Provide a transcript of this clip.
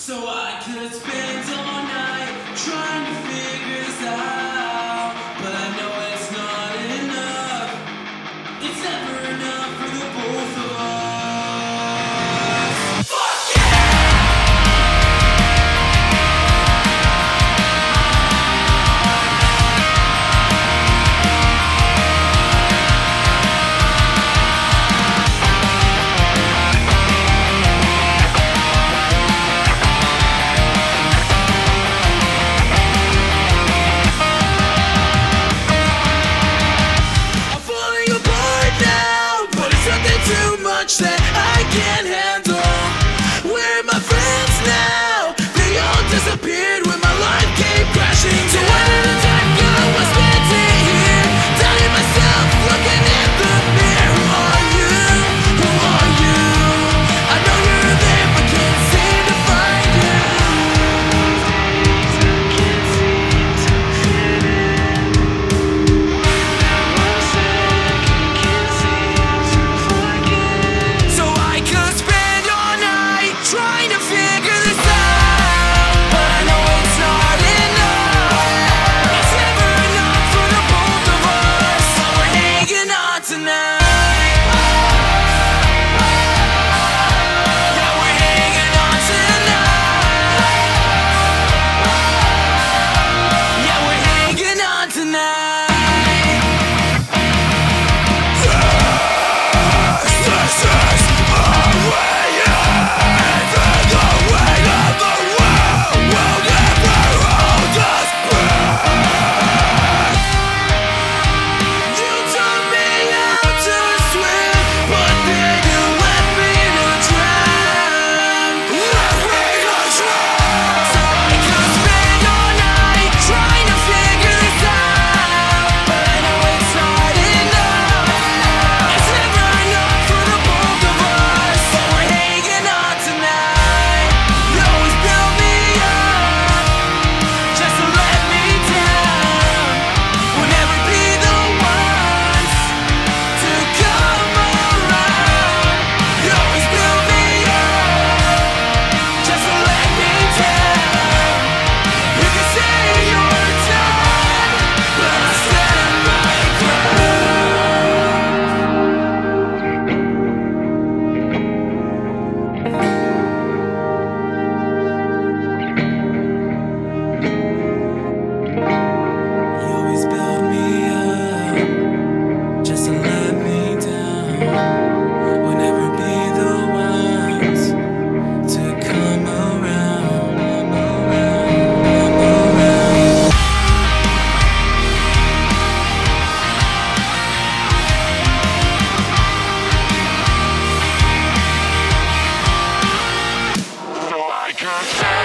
So I could spend all night trying to figure this out. much that I can't. Thank you.